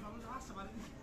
Take it.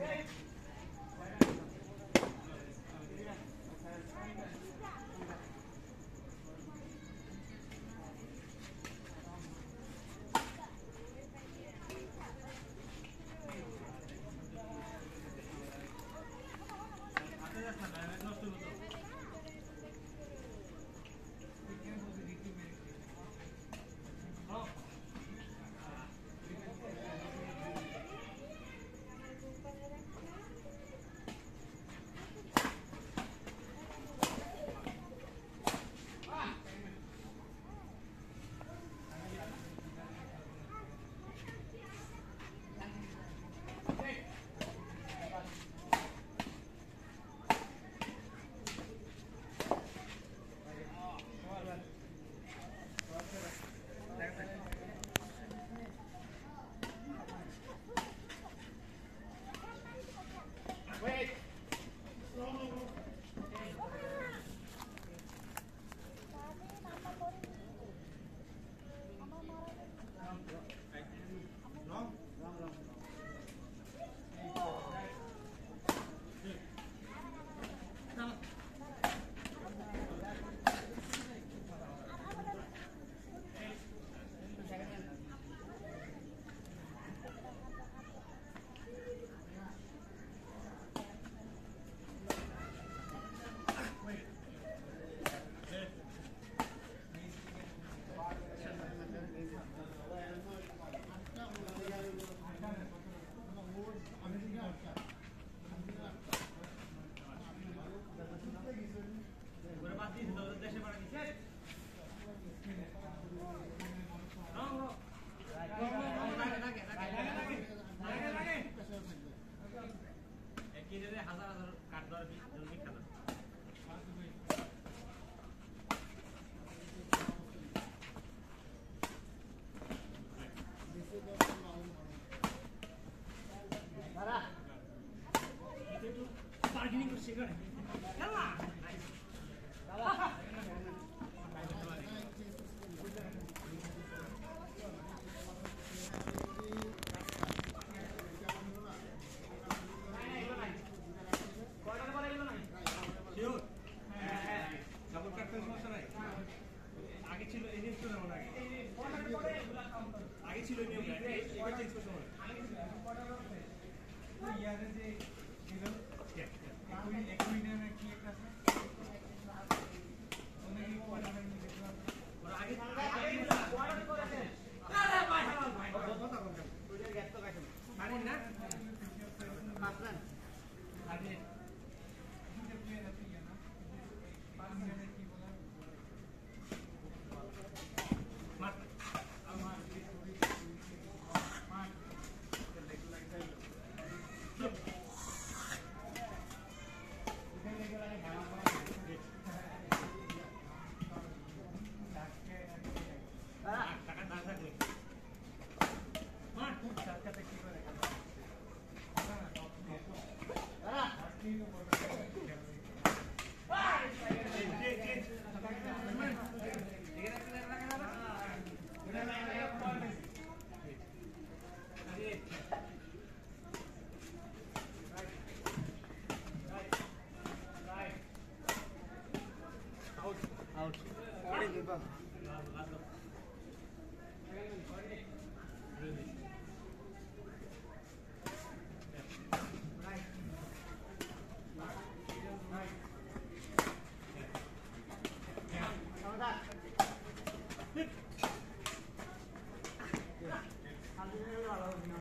Thank you.